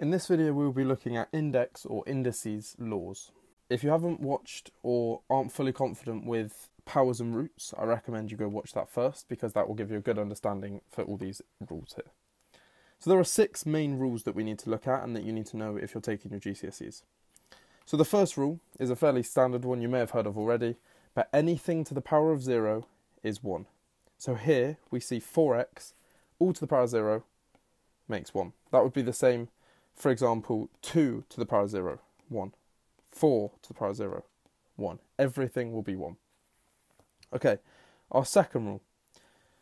In this video we will be looking at index or indices laws. If you haven't watched or aren't fully confident with powers and roots, I recommend you go watch that first because that will give you a good understanding for all these rules here. So there are six main rules that we need to look at and that you need to know if you're taking your GCSEs. So the first rule is a fairly standard one you may have heard of already, but anything to the power of zero is one. So here we see 4x all to the power of zero makes one. That would be the same for example, 2 to the power of 0, 1. 4 to the power of 0, 1. Everything will be 1. Okay, our second rule.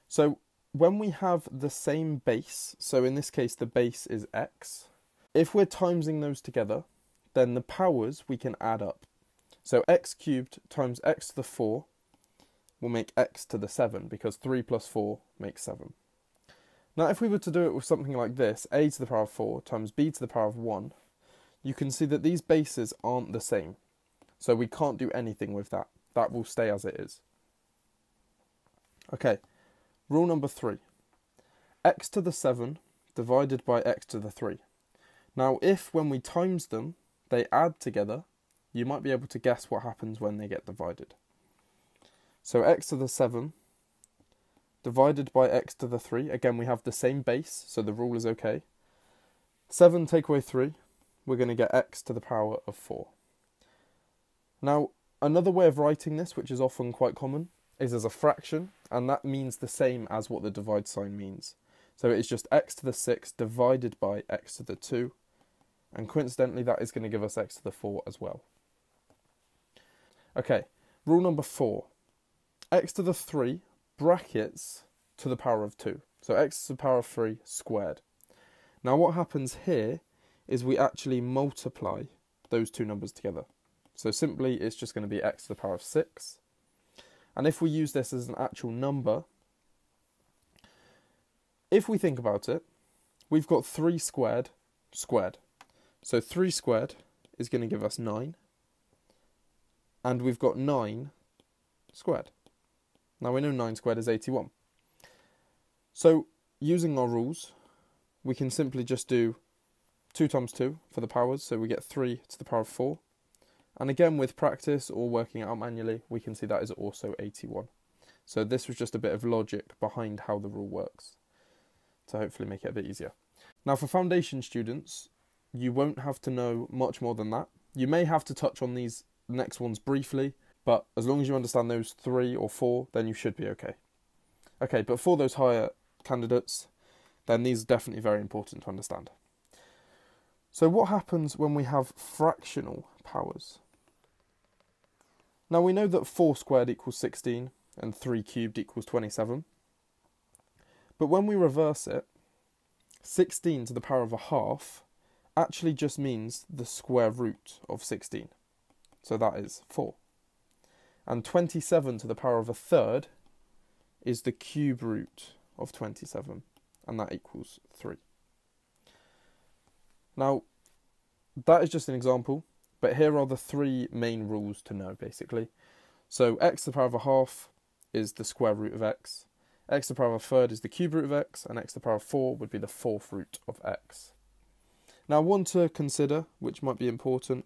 So when we have the same base, so in this case the base is x, if we're timesing those together, then the powers we can add up. So x cubed times x to the 4 will make x to the 7 because 3 plus 4 makes 7. Now, if we were to do it with something like this, a to the power of 4 times b to the power of 1, you can see that these bases aren't the same. So we can't do anything with that. That will stay as it is. Okay, rule number 3. x to the 7 divided by x to the 3. Now, if when we times them, they add together, you might be able to guess what happens when they get divided. So x to the 7 divided by x to the 3. Again, we have the same base, so the rule is okay. 7 take away 3, we're going to get x to the power of 4. Now, another way of writing this, which is often quite common, is as a fraction, and that means the same as what the divide sign means. So it is just x to the 6 divided by x to the 2, and coincidentally that is going to give us x to the 4 as well. Okay, rule number 4. x to the 3 brackets to the power of 2. So x to the power of 3 squared. Now what happens here is we actually multiply those two numbers together. So simply it's just going to be x to the power of 6. And if we use this as an actual number, if we think about it, we've got 3 squared squared. So 3 squared is going to give us 9. And we've got 9 squared. Now we know 9 squared is 81. So using our rules, we can simply just do 2 times 2 for the powers, so we get 3 to the power of 4. And again, with practice or working out manually, we can see that is also 81. So this was just a bit of logic behind how the rule works to hopefully make it a bit easier. Now for foundation students, you won't have to know much more than that. You may have to touch on these next ones briefly, but as long as you understand those three or four, then you should be okay. Okay, but for those higher candidates, then these are definitely very important to understand. So, what happens when we have fractional powers? Now, we know that 4 squared equals 16 and 3 cubed equals 27. But when we reverse it, 16 to the power of a half actually just means the square root of 16. So that is 4 and 27 to the power of a third is the cube root of 27, and that equals 3. Now, that is just an example, but here are the three main rules to know basically. So, x to the power of a half is the square root of x, x to the power of a third is the cube root of x, and x to the power of 4 would be the fourth root of x. Now, one to consider, which might be important,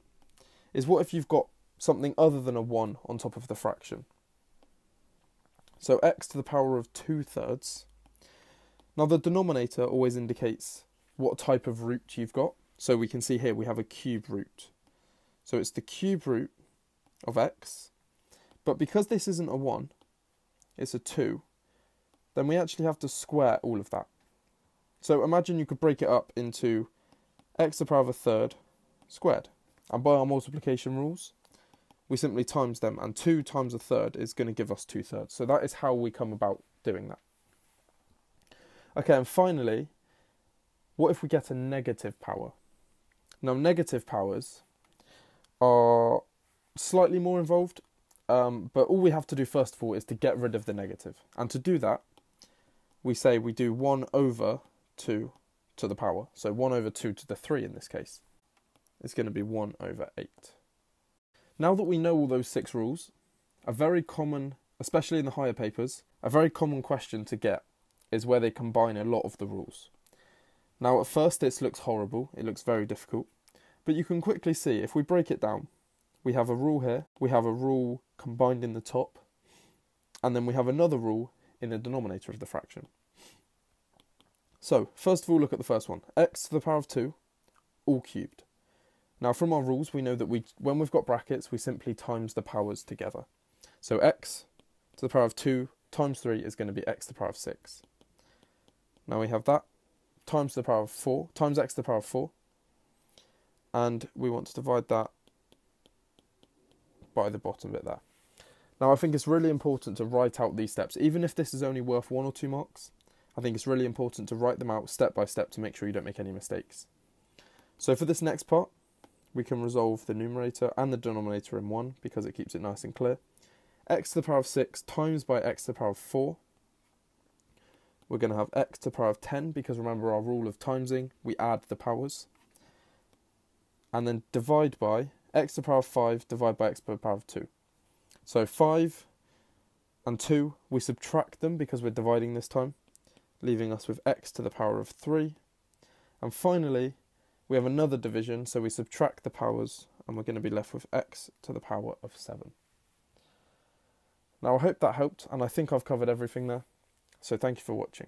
is what if you've got something other than a 1 on top of the fraction. So x to the power of 2 thirds. Now the denominator always indicates what type of root you've got. So we can see here we have a cube root. So it's the cube root of x. But because this isn't a 1, it's a 2, then we actually have to square all of that. So imagine you could break it up into x to the power of a third squared. And by our multiplication rules, we simply times them, and 2 times a third is going to give us 2 thirds. So that is how we come about doing that. Okay, and finally, what if we get a negative power? Now, negative powers are slightly more involved, um, but all we have to do first of all is to get rid of the negative. And to do that, we say we do 1 over 2 to the power. So 1 over 2 to the 3 in this case. is going to be 1 over 8. Now that we know all those six rules, a very common, especially in the higher papers, a very common question to get is where they combine a lot of the rules. Now, at first, this looks horrible, it looks very difficult, but you can quickly see if we break it down, we have a rule here, we have a rule combined in the top, and then we have another rule in the denominator of the fraction. So, first of all, look at the first one x to the power of 2, all cubed. Now, from our rules, we know that we, when we've got brackets, we simply times the powers together. So, x to the power of 2 times 3 is going to be x to the power of 6. Now we have that times the power of 4, times x to the power of 4. And we want to divide that by the bottom bit there. Now I think it's really important to write out these steps. Even if this is only worth one or two marks, I think it's really important to write them out step by step to make sure you don't make any mistakes. So for this next part, we can resolve the numerator and the denominator in 1 because it keeps it nice and clear. x to the power of 6 times by x to the power of 4 we're going to have x to the power of 10 because remember our rule of timesing, we add the powers. And then divide by x to the power of 5 divided by x to the power of 2. So 5 and 2, we subtract them because we're dividing this time, leaving us with x to the power of 3. And finally, we have another division, so we subtract the powers and we're going to be left with x to the power of 7. Now I hope that helped and I think I've covered everything there. So thank you for watching.